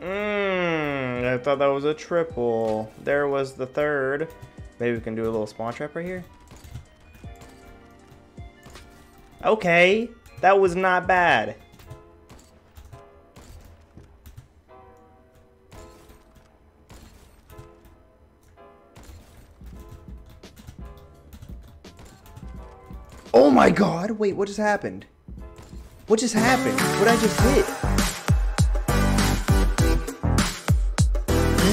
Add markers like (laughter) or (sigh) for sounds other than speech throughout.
Mmm, I thought that was a triple. There was the third. Maybe we can do a little spawn trap right here. Okay, that was not bad. Oh my god, wait, what just happened? What just happened? What I just hit?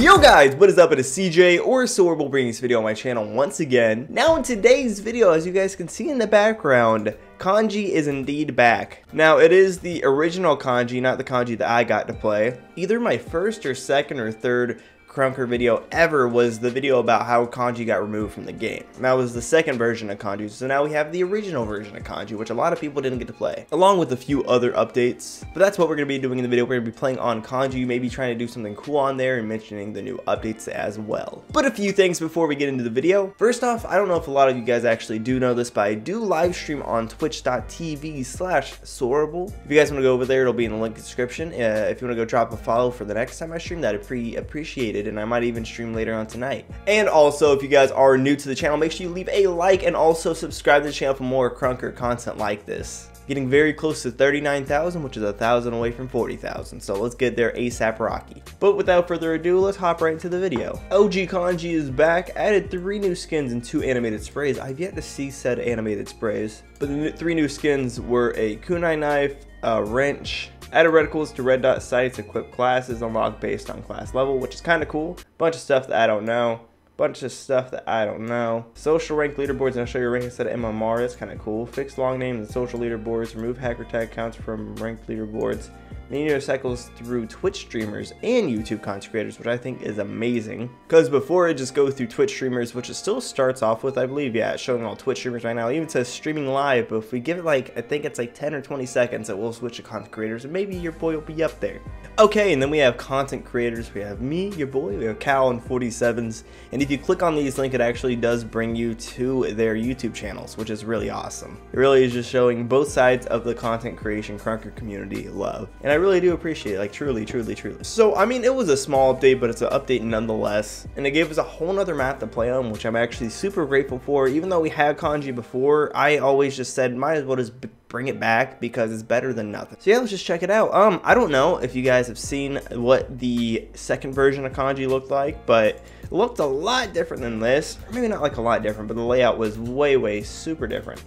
Yo guys, what is up? It is CJ or Sorable bringing this video on my channel once again. Now in today's video, as you guys can see in the background, Kanji is indeed back. Now it is the original Kanji, not the Kanji that I got to play. Either my first or second or third Krunker video ever was the video about how kanji got removed from the game. That was the second version of kanji, so now we have the original version of kanji, which a lot of people didn't get to play, along with a few other updates. But that's what we're going to be doing in the video. We're going to be playing on kanji, maybe trying to do something cool on there and mentioning the new updates as well. But a few things before we get into the video. First off, I don't know if a lot of you guys actually do know this, but I do live stream on twitch.tv slash Sorable. If you guys want to go over there, it'll be in the link description. Uh, if you want to go drop a follow for the next time I stream, that'd be appreciated and I might even stream later on tonight. And also, if you guys are new to the channel, make sure you leave a like and also subscribe to the channel for more Krunker content like this. Getting very close to 39,000, which is a thousand away from 40,000. So let's get there ASAP Rocky. But without further ado, let's hop right into the video. OG Kanji is back, added three new skins and two animated sprays. I've yet to see said animated sprays, but the three new skins were a kunai knife, a wrench, Added reticles to red dot sights, equip classes, unlock based on class level, which is kind of cool. Bunch of stuff that I don't know. Bunch of stuff that I don't know. Social rank leaderboards, and I'll show you a rank instead of MMR. That's kind of cool. Fixed long names and social leaderboards. Remove hacker tag counts from ranked leaderboards. Meteor cycles through Twitch streamers and YouTube content creators, which I think is amazing. Because before it just goes through Twitch streamers, which it still starts off with, I believe, yeah, showing all Twitch streamers right now. It even says streaming live, but if we give it like, I think it's like 10 or 20 seconds, it will switch to content creators, and maybe your boy will be up there. Okay, and then we have content creators. We have me, your boy, we have Cal and 47s, and if you click on these link, it actually does bring you to their YouTube channels, which is really awesome. It really is just showing both sides of the content creation Krunker community love. And I really do appreciate it, like truly, truly, truly. So, I mean, it was a small update, but it's an update nonetheless. And it gave us a whole nother map to play on, which I'm actually super grateful for. Even though we had kanji before, I always just said, might as well just bring it back because it's better than nothing. So yeah, let's just check it out. Um, I don't know if you guys have seen what the second version of kanji looked like, but it looked a lot different than this. Maybe not like a lot different, but the layout was way, way super different.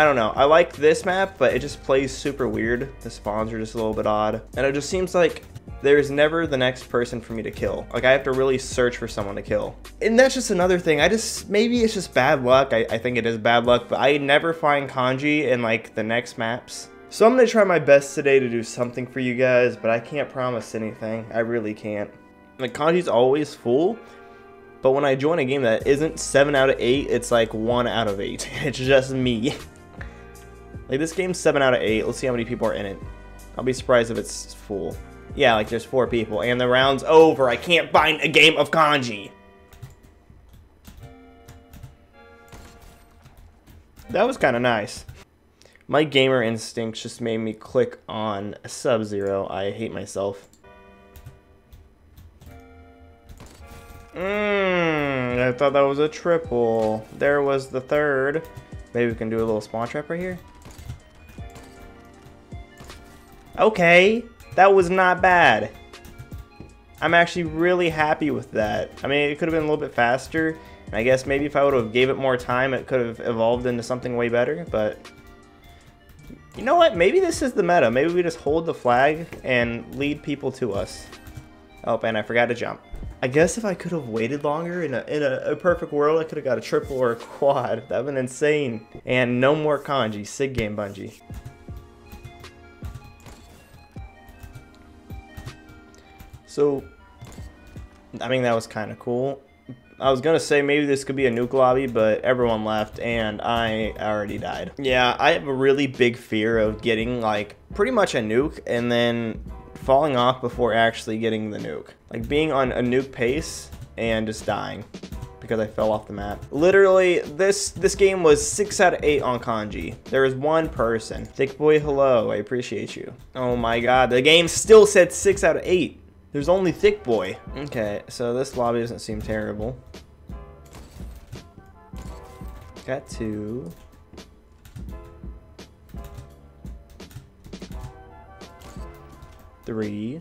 I don't know. I like this map, but it just plays super weird. The spawns are just a little bit odd. And it just seems like there's never the next person for me to kill. Like I have to really search for someone to kill. And that's just another thing. I just, maybe it's just bad luck. I, I think it is bad luck, but I never find kanji in like the next maps. So I'm gonna try my best today to do something for you guys, but I can't promise anything. I really can't. Like kanji's always full, but when I join a game that isn't 7 out of 8, it's like 1 out of 8. (laughs) It's just me. Like this game's 7 out of 8. Let's see how many people are in it. I'll be surprised if it's full. Yeah, like there's 4 people. And the round's over. I can't find a game of kanji. That was kind of nice. My gamer instincts just made me click on Sub-Zero. I hate myself. Mmm, I thought that was a triple. There was the third. Maybe we can do a little spawn trap right here. Okay, that was not bad. I'm actually really happy with that. I mean, it could have been a little bit faster. I guess maybe if I would have gave it more time, it could have evolved into something way better, but... You know what? Maybe this is the meta. Maybe we just hold the flag and lead people to us. Oh, and I forgot to jump. I guess if I could have waited longer in a, in a, a perfect world, I could have got a triple or a quad. That would have been insane. And no more kanji. Sig game Bungie. So, I mean, that was kind of cool. I was gonna say maybe this could be a nuke lobby, but everyone left and I already died. Yeah, I have a really big fear of getting like pretty much a nuke and then falling off before actually getting the nuke. Like being on a nuke pace and just dying because I fell off the map. Literally, this this game was 6 out of 8 on kanji. There was one person. Thick boy, hello, I appreciate you. Oh my god, the game still said 6 out of 8. There's only Thick Boy. Okay, so this lobby doesn't seem terrible. Got two. Three.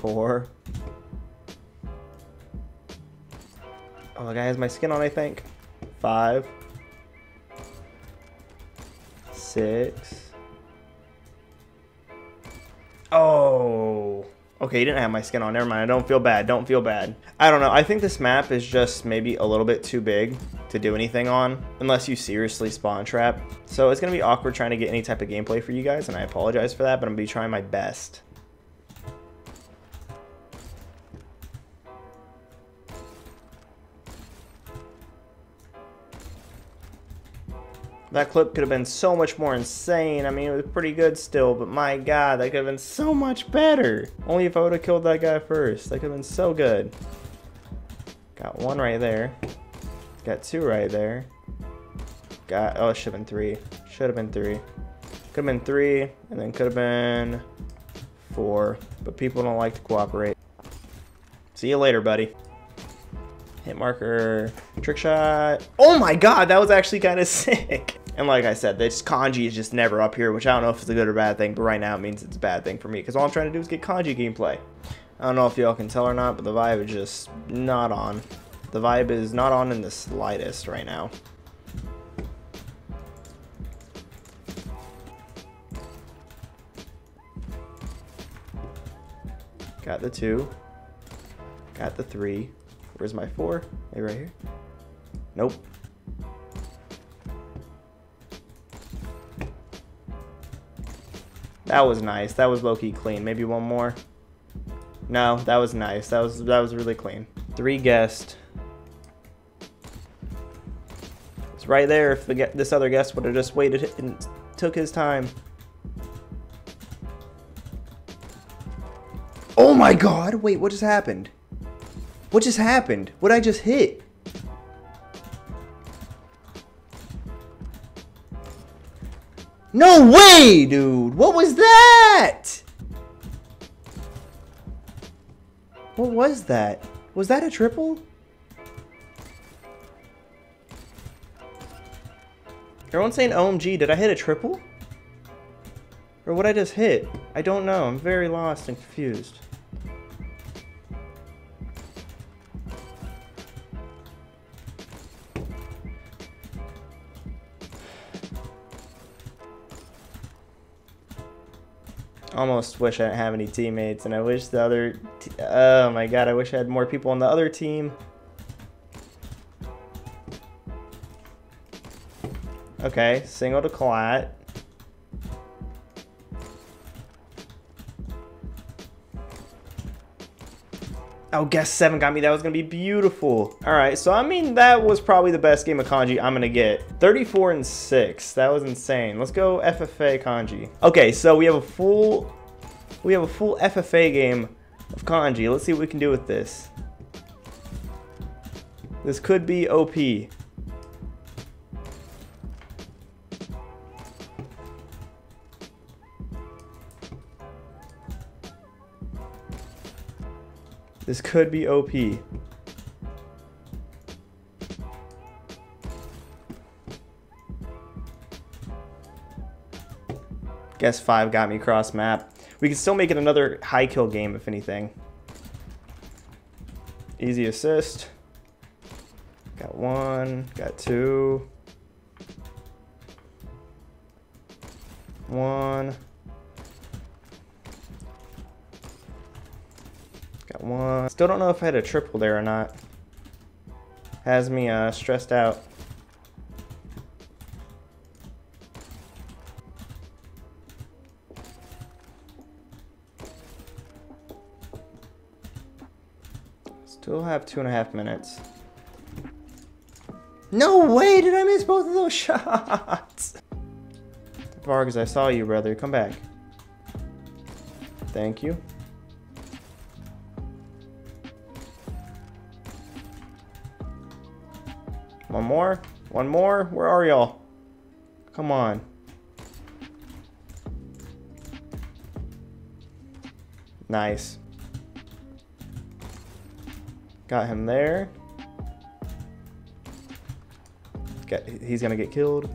Four. Oh, the guy has my skin on, I think. Five. Six. Oh. Okay, he didn't have my skin on. Never mind. I don't feel bad. Don't feel bad. I don't know. I think this map is just maybe a little bit too big to do anything on, unless you seriously spawn trap. So it's going to be awkward trying to get any type of gameplay for you guys, and I apologize for that, but I'm going to be trying my best. That clip could have been so much more insane. I mean, it was pretty good still, but my god, that could have been so much better. Only if I would have killed that guy first. That could have been so good. Got one right there. Got two right there. Got, oh, it should have been three. Should have been three. Could have been three, and then could have been four. But people don't like to cooperate. See you later, buddy. Hit marker, trick shot. Oh my god, that was actually kind of (laughs) sick. And like I said, this kanji is just never up here, which I don't know if it's a good or bad thing, but right now it means it's a bad thing for me, because all I'm trying to do is get kanji gameplay. I don't know if y'all can tell or not, but the vibe is just not on. The vibe is not on in the slightest right now. Got the two. Got the three. Where's my four? Maybe right here? Nope. That was nice. That was low-key clean. Maybe one more. No, that was nice. That was that was really clean. Three guest. It's right there if the, this other guest would have just waited and took his time. Oh my god! Wait, what just happened? What just happened? What I just hit? No way, dude! What was that? What was that? Was that a triple? Everyone's saying OMG, did I hit a triple? Or what I just hit? I don't know, I'm very lost and confused. Almost wish I didn't have any teammates, and I wish the other... oh my god, I wish I had more people on the other team. Okay, single to Collat. Oh, guest 7 got me. That was to be beautiful. All right, so I mean, that was probably the best game of kanji I'm to get. 34 and 6. That was insane. Let's go FFA kanji. Okay, so we have a full we have a full FFA game of kanji. Let's see what we can do with this. This could be OP. This could be OP. Guest 5 got me cross map. We can still make it another high kill game, if anything. Easy assist. Got one, got two. One. One. Still don't know if I had a triple there or not. Has me uh, stressed out. Still have two and a half minutes. No way did I miss both of those (laughs) shots! Vargas, I saw you, brother. Come back. Thank you. One more. One more. Where are y'all? Come on. Nice. Got him there. Get, he's gonna get killed.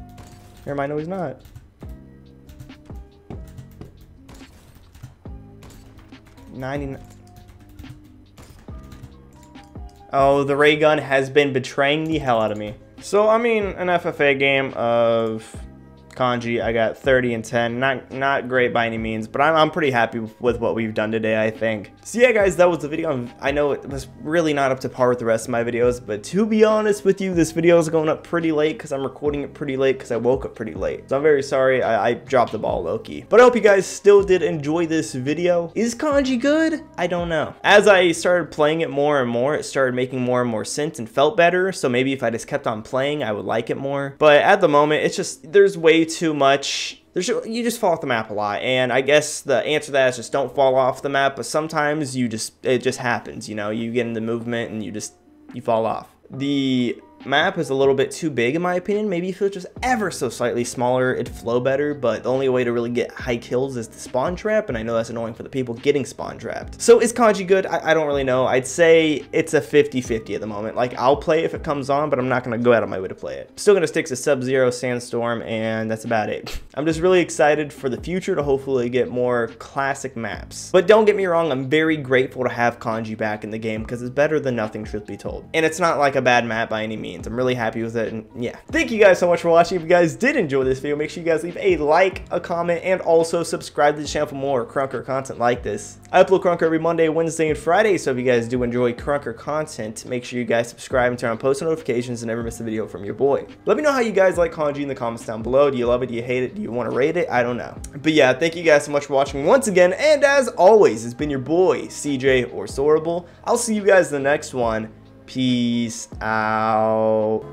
Never mind, no he's not. Ninety. Oh, the ray gun has been betraying the hell out of me. So, I mean, an FFA game of Kanji. I got 30 and 10. Not not great by any means, but I'm, I'm pretty happy with what we've done today, I think. So yeah, guys, that was the video. I know it was really not up to par with the rest of my videos, but to be honest with you, this video is going up pretty late because I'm recording it pretty late because I woke up pretty late. So I'm very sorry. I, I dropped the ball, low-key. But I hope you guys still did enjoy this video. Is Kanji good? I don't know. As I started playing it more and more, it started making more and more sense and felt better. So maybe if I just kept on playing, I would like it more. But at the moment, it's just, there's too much. There's you just fall off the map a lot and i guess the answer to that is just don't fall off the map but sometimes you just it just happens you know? You get in the movement and you just you fall off. The map is a little bit too big in my opinion. Maybe if it was just ever so slightly smaller, it'd flow better, but the only way to really get high kills is the spawn trap, and I know that's annoying for the people getting spawn trapped. So is Kanji good? I, I don't really know. I'd say it's a 50-50 at the moment. Like, I'll play if it comes on, but I'm not going to go out of my way to play it. Still going to stick to Sub-Zero, Sandstorm, and that's about it. (laughs) I'm just really excited for the future to hopefully get more classic maps. But don't get me wrong, I'm very grateful to have Kanji back in the game, because it's better than nothing, truth be told. And it's not like a bad map by any means I'm really happy with it, and yeah. Thank you guys so much for watching. If you guys did enjoy this video, make sure you guys leave a like, a comment, and also subscribe to the channel for more Krunker content like this. I upload Krunker every Monday, Wednesday, and Friday, so if you guys do enjoy Krunker content, make sure you guys subscribe and turn on post notifications and never miss a video from your boy. Let me know how you guys like Kanji in the comments down below. Do you love it? Do you hate it? Do you want to rate it? I don't know. But yeah, thank you guys so much for watching once again, and as always, it's been your boy, CJ or Sorable. I'll see you guys in the next one. Peace out.